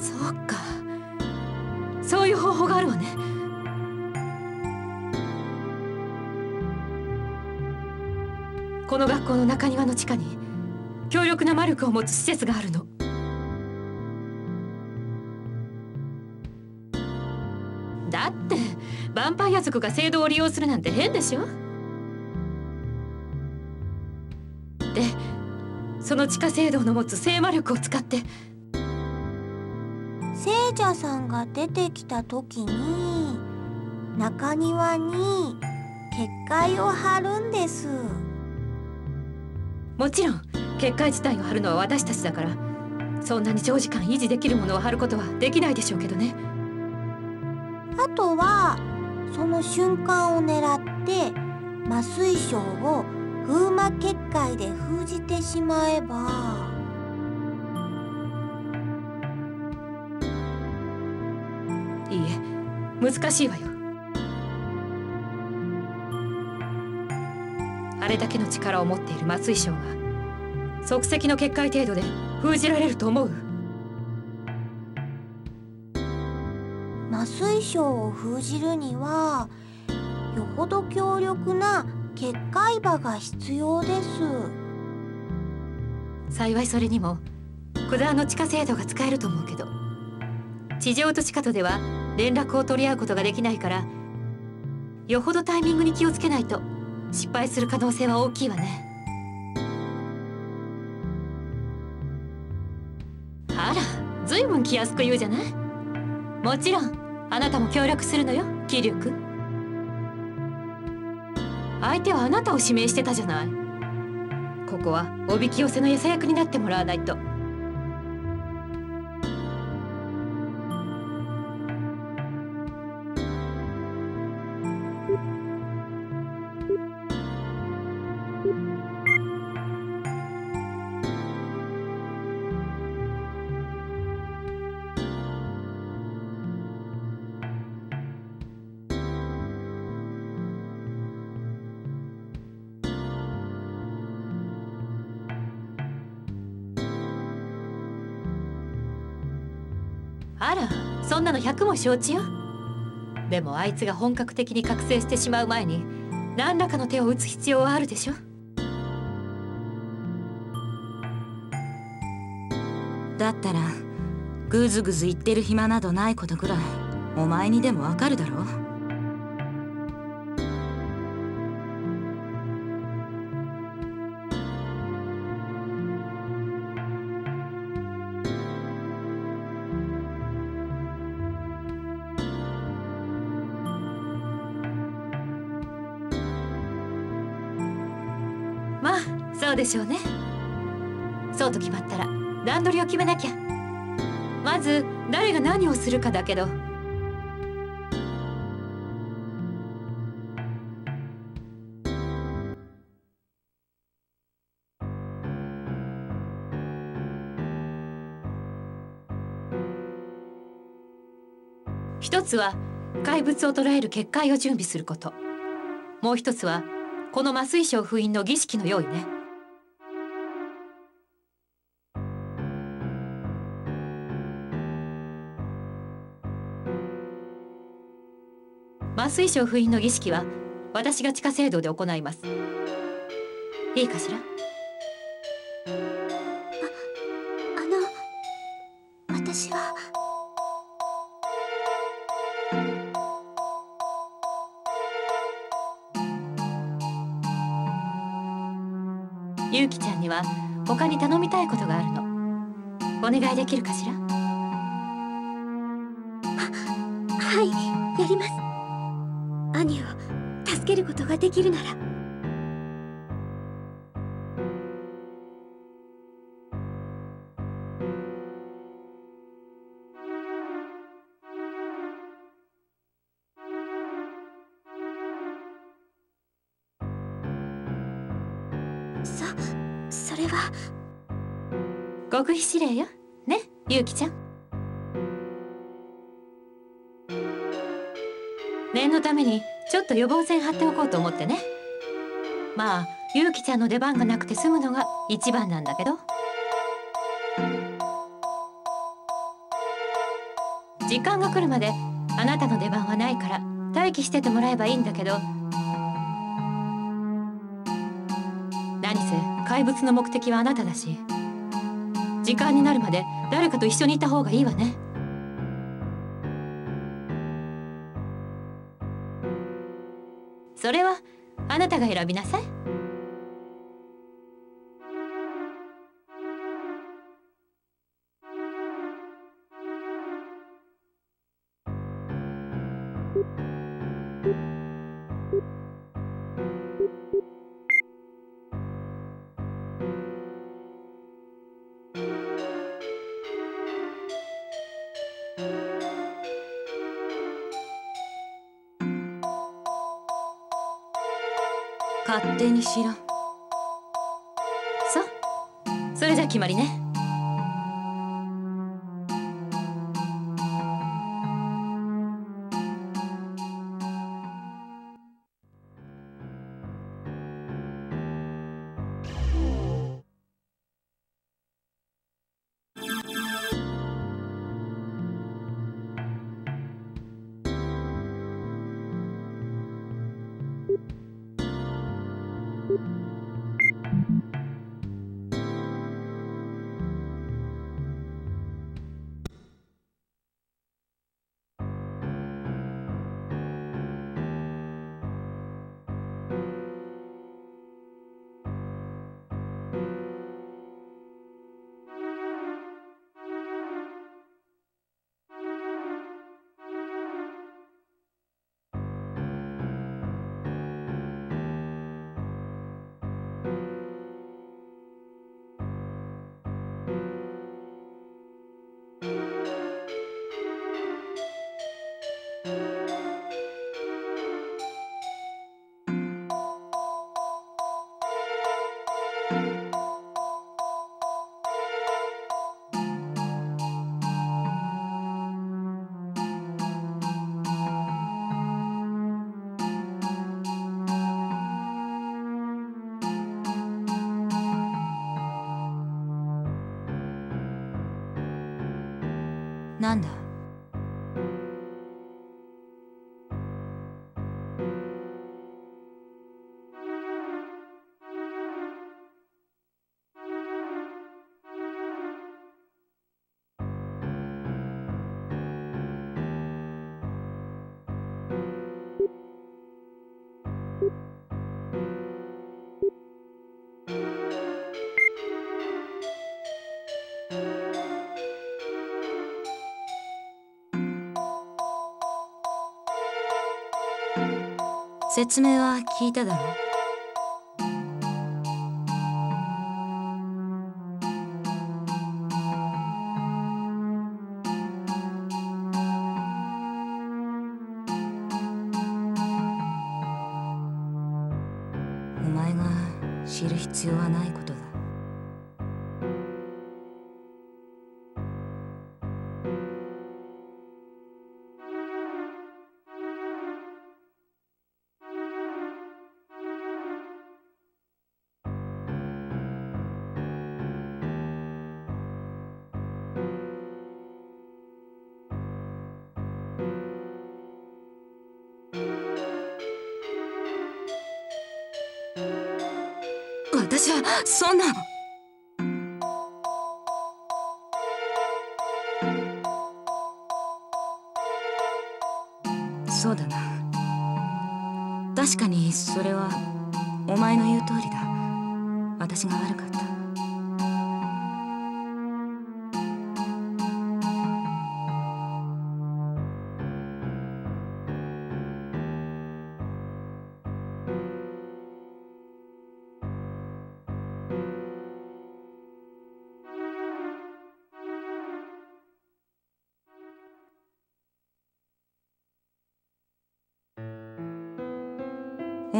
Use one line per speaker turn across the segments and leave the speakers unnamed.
そうか。そういう方法があるわね。この学校の中庭の地下に強力な魔力を持つ施設があるの。だってヴァンパイア族が聖堂を利用するなんて変でしょ？でその地下聖堂の持つ聖魔力を使って
さんが出てきた時に中庭に結界を張るんです。
もちろん結界自体を張るのは私たちだからそんなに長時間維持できるものを張ることはできないでしょうけどね。
あとはその瞬間を狙って麻酔症を風魔結界で封じてしまえば
難しいわよ。あれだけの力を持っている麻酔症が即席の結界程度で封じられると思う？
麻酔症を封じるにはよほど強力な結界場が必要です。
幸いそれにも九段の地下制度が使えると思うけど。地上と地下とでは連絡を取り合うことができないからよほどタイミングに気をつけないと失敗する可能性は大きいわね。あらずいぶん気安く言うじゃない？もちろんあなたも協力するのよキリュウ君相手はあなたを指名してたじゃない。ここはおびき寄せの餌役になってもらわないと。あらそんなの100も承知よ。でもあいつが本格的に覚醒してしまう前に何らかの手を打つ必要はあるでしょ。
だったらグズグズ言ってる暇などないことぐらいお前にでもわかるだろ
う。そうでしょうね。そうと決まったら段取りを決めなきゃ。まず誰が何をするかだけど。一つは怪物を捕らえる結界を準備すること。もう一つはこの麻酔症封印の儀式の用意ね。麻酔症封印の儀式は私が地下聖堂で行います。いいかしら？
あの私は。
ゆうきちゃんには他に頼みたいことがあるの。お願いできるかしら？
はいやります兄を助けることができるなら。そそれは。
極秘指令よ。ねゆうきちゃん。と予防線張っておこうと思ってね。まあゆうきちゃんの出番がなくて済むのが一番なんだけど。時間が来るまであなたの出番はないから待機しててもらえばいいんだけど。何せ怪物の目的はあなただし。時間になるまで誰かと一緒にいた方がいいわね。それはあなたが選びなさい。
勝手にしろ
さそれじゃ決まりね。
なんだ？説明は聞いただろ私はそんな。そうだな。確かにそれはお前の言う通りだ。私が悪かった。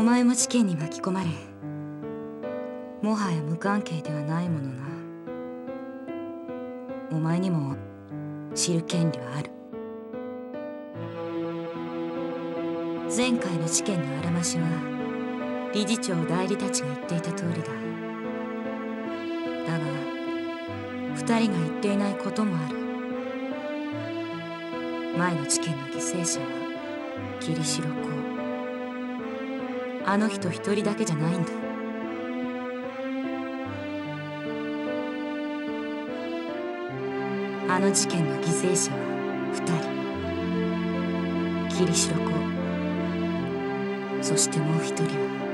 お前も事件に巻き込まれもはや無関係ではないものな。お前にも知る権利はある。前回の事件のあらましは理事長代理たちが言っていた通りだ。だが二人が言っていないこともある。前の事件の犠牲者は桐代子あの人一人だけじゃないんだ。あの事件の犠牲者は二人。桐代子そしてもう一人は。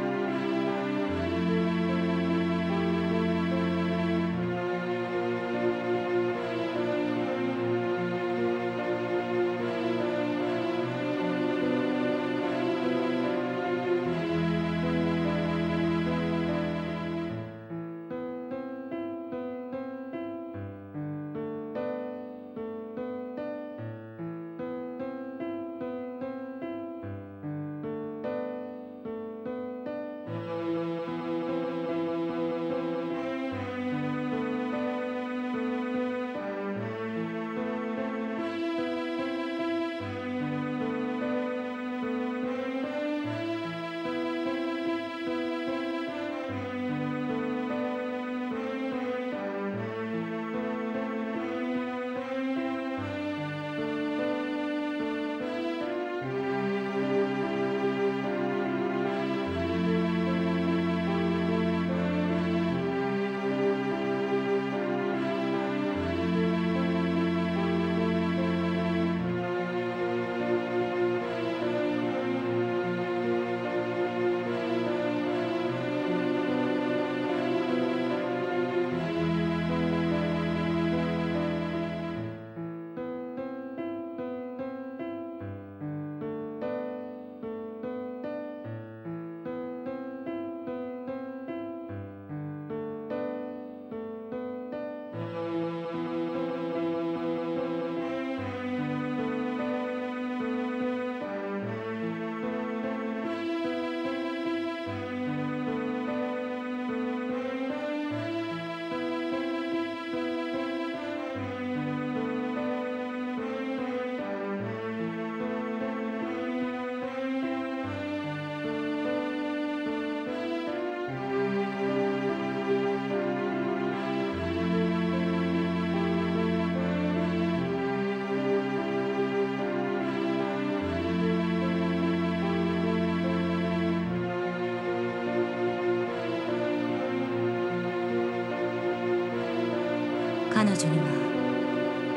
彼女には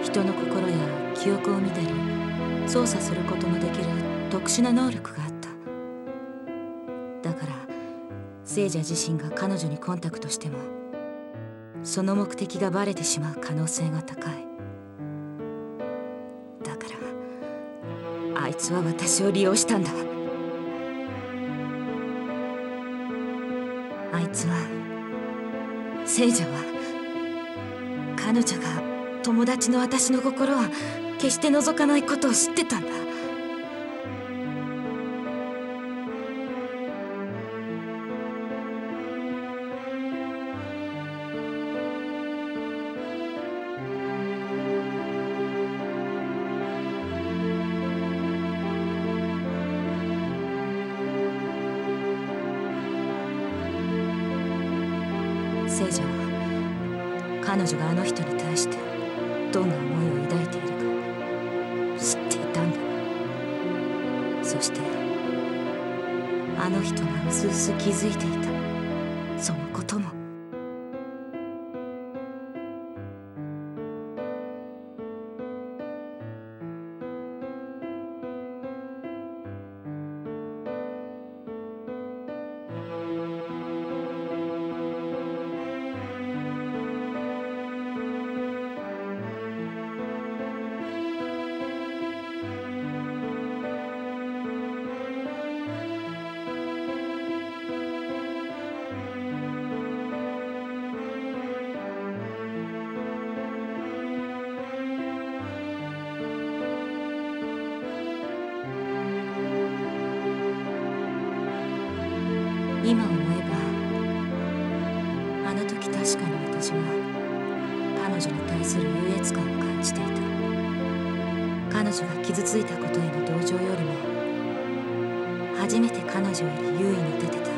人の心や記憶を見たり操作することのできる特殊な能力があった。だから聖者自身が彼女にコンタクトしてもその目的がバレてしまう可能性が高い。だからあいつは私を利用したんだ。あいつは聖者は彼女が友達の私の心は決して覗かないことを知ってたんだ。そしてあの人がうすうす気づいていた。そのことも。今思えばあの時確かに私は彼女に対する優越感を感じていた。彼女が傷ついたことへの同情よりも初めて彼女より優位に立てた。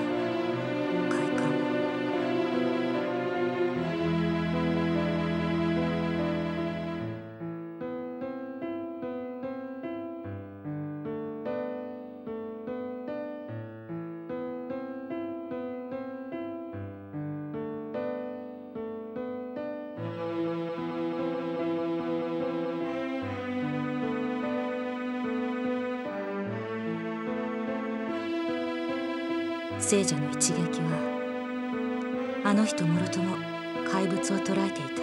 聖者の一撃はあの人もろとも怪物を捕らえていた。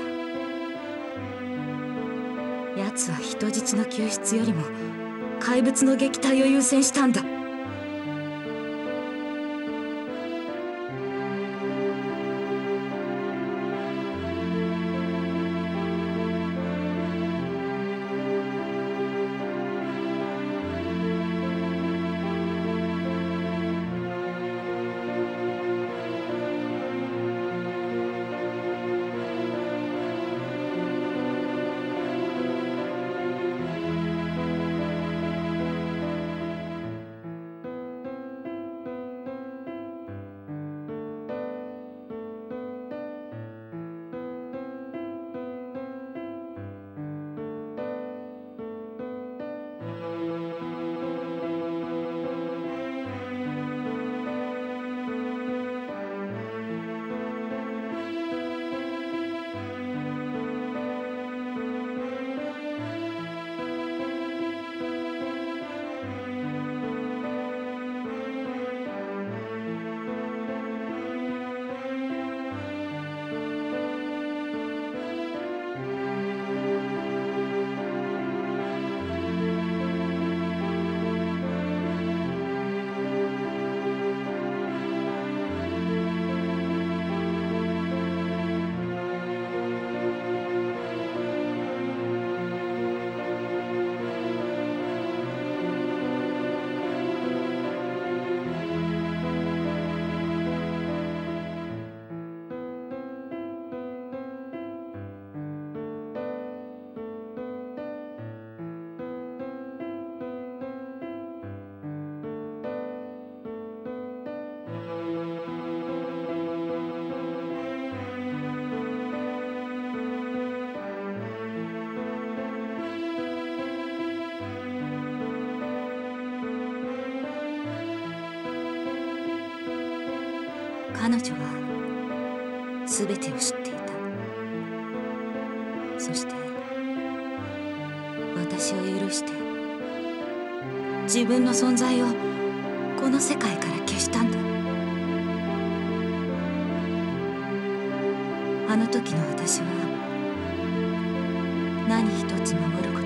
奴は人質の救出よりも怪物の撃退を優先したんだ。彼女は全てを知っていた。そして私を許して自分の存在をこの世界から消したんだ。あの時の私は何一つ守る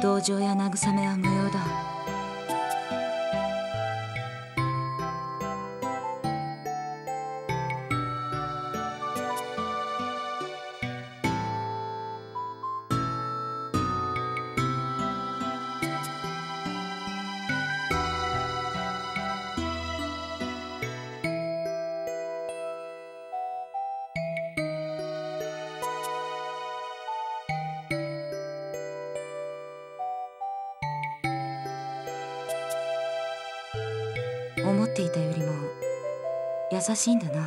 同情や慰めは無用だ。っていたよりも優しいんだな。